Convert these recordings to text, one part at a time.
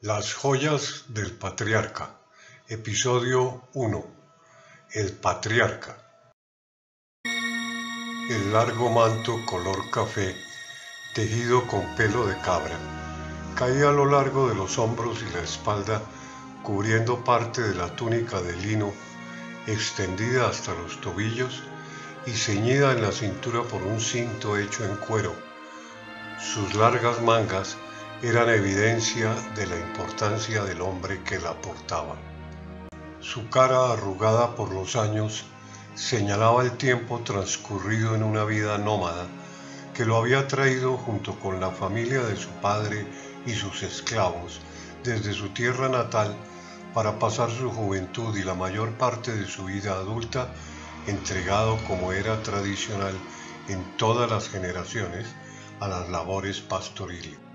Las joyas del patriarca. Episodio 1. El patriarca. El largo manto color café, tejido con pelo de cabra, caía a lo largo de los hombros y la espalda, cubriendo parte de la túnica de lino, extendida hasta los tobillos y ceñida en la cintura por un cinto hecho en cuero. Sus largas mangas eran evidencia de la importancia del hombre que la portaba. Su cara arrugada por los años señalaba el tiempo transcurrido en una vida nómada que lo había traído junto con la familia de su padre y sus esclavos desde su tierra natal para pasar su juventud y la mayor parte de su vida adulta entregado como era tradicional en todas las generaciones a las labores pastoriles.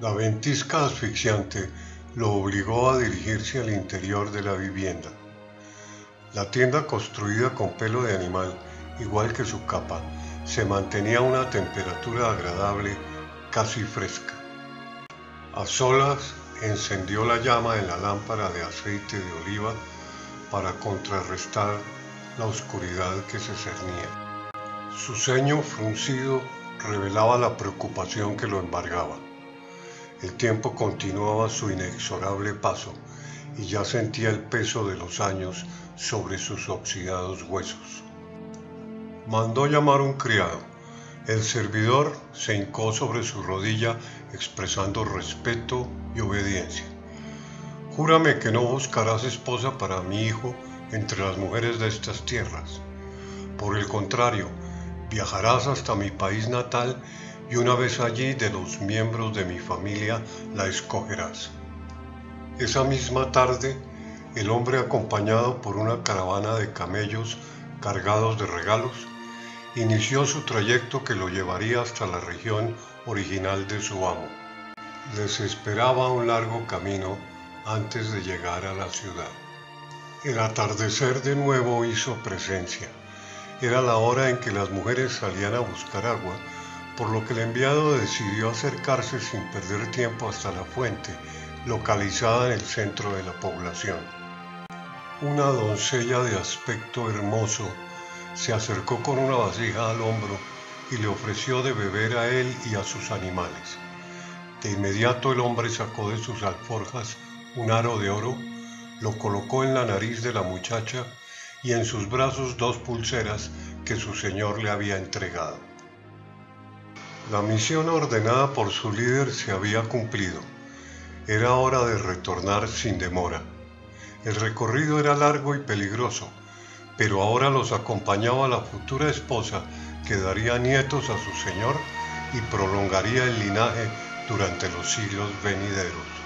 La ventisca asfixiante lo obligó a dirigirse al interior de la vivienda. La tienda construida con pelo de animal, igual que su capa, se mantenía a una temperatura agradable, casi fresca. A solas encendió la llama en la lámpara de aceite de oliva para contrarrestar la oscuridad que se cernía. Su ceño fruncido revelaba la preocupación que lo embargaba. El tiempo continuaba su inexorable paso y ya sentía el peso de los años sobre sus oxidados huesos. Mandó llamar un criado. El servidor se hincó sobre su rodilla expresando respeto y obediencia. Júrame que no buscarás esposa para mi hijo entre las mujeres de estas tierras. Por el contrario, viajarás hasta mi país natal y una vez allí de los miembros de mi familia la escogerás. Esa misma tarde, el hombre acompañado por una caravana de camellos cargados de regalos, inició su trayecto que lo llevaría hasta la región original de su amo. Les esperaba un largo camino antes de llegar a la ciudad. El atardecer de nuevo hizo presencia. Era la hora en que las mujeres salían a buscar agua por lo que el enviado decidió acercarse sin perder tiempo hasta la fuente, localizada en el centro de la población. Una doncella de aspecto hermoso se acercó con una vasija al hombro y le ofreció de beber a él y a sus animales. De inmediato el hombre sacó de sus alforjas un aro de oro, lo colocó en la nariz de la muchacha y en sus brazos dos pulseras que su señor le había entregado. La misión ordenada por su líder se había cumplido. Era hora de retornar sin demora. El recorrido era largo y peligroso, pero ahora los acompañaba la futura esposa que daría nietos a su señor y prolongaría el linaje durante los siglos venideros.